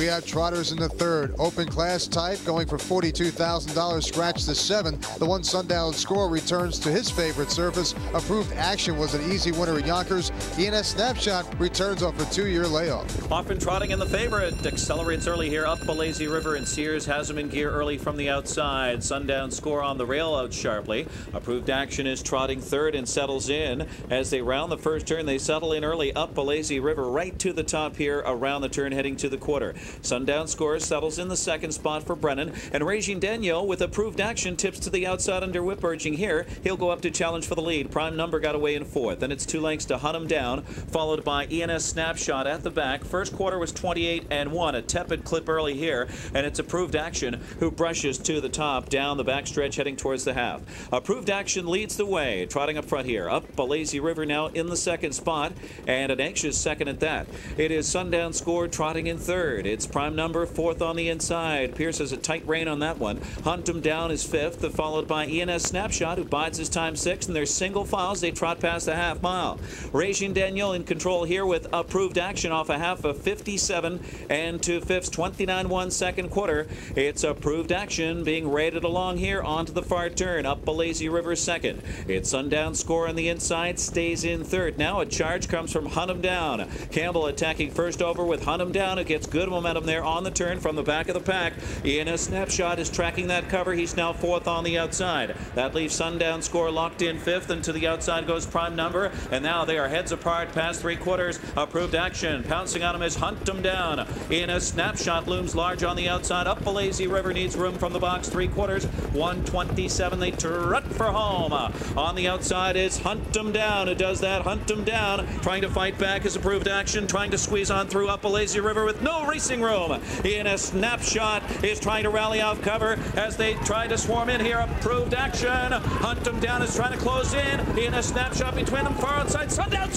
We have trotters in the third. Open class type going for $42,000. Scratch the seven. The one sundown score returns to his favorite surface. Approved action was an easy winner at Yonkers. ENS Snapshot returns off a two-year layoff. Often trotting in the favorite. Accelerates early here up Lazy River and Sears has him in gear early from the outside. Sundown score on the rail out sharply. Approved action is trotting third and settles in. As they round the first turn, they settle in early up Lazy River right to the top here around the turn heading to the quarter. Sundown score settles in the second spot for Brennan. And Rejean Daigneault with approved action tips to the outside under whip urging here. He'll go up to challenge for the lead. Prime number got away in fourth. Then it's two lengths to hunt him down, followed by ENS Snapshot at the back. First quarter was 28 and 1. A tepid clip early here. And it's approved action who brushes to the top down the backstretch heading towards the half. Approved action leads the way. Trotting up front here. Up a lazy river now in the second spot. And an anxious second at that. It is Sundown Score trotting in third. It's prime number fourth on the inside. Pierce has a tight rein on that one. Hunt down is fifth, followed by ENS Snapshot, who bides his time sixth. And they're single files. They trot past the half mile. Rejean Daigneault in control here with approved action off a half of 57 and two fifths, 29 1 second quarter. It's approved action being rated along here onto the far turn. Up a lazy river second. It's Sundown Score on the inside, stays in third. Now a charge comes from Hunt down. Campbell attacking first over with Hunt down. It gets good momentum there on the turn from the back of the pack. ENS Snapshot is tracking that cover. He's now fourth on the outside. That leaves Sundown Score locked in fifth, and to the outside goes Prime Number. And now they are heads apart past three quarters. Approved action. Pouncing on him is Hunt him down. ENS Snapshot looms large on the outside. Up a lazy river needs room from the box. Three quarters. 127. They trot for home. On the outside is Hunt him down. It does that. Hunt him down. Trying to fight back is approved action. Trying to squeeze on through up a lazy river with no racing room. ENS Snapshot is trying to rally off cover as they try to swarm in here. Approved action. Hunt him down is trying to close in. ENS Snapshot between them. Far outside. Sundown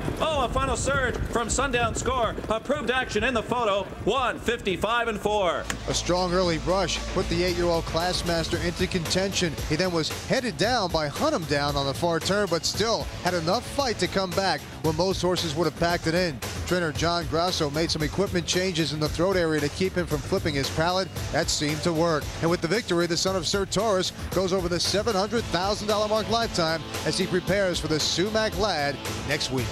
score. Oh, a final surge from Sundown score. Approved action in the photo. 155 and 4. A strong early brush put the eight-year-old Classmaster into contention. He then was headed down by Hunt him down on the far turn, but still had enough fight to come back when most horses would have packed it in. Trainer John Grasso made some equipment changes in the throat area to keep him from flipping his palate. That seemed to work. And with the victory, the son of Sir Taurus goes over the $700,000 mark lifetime as he prepares for the Su Mac Lad next week.